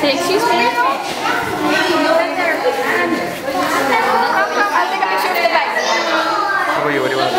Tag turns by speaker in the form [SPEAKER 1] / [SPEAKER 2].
[SPEAKER 1] Say, excuse me.
[SPEAKER 2] How you? What do you want?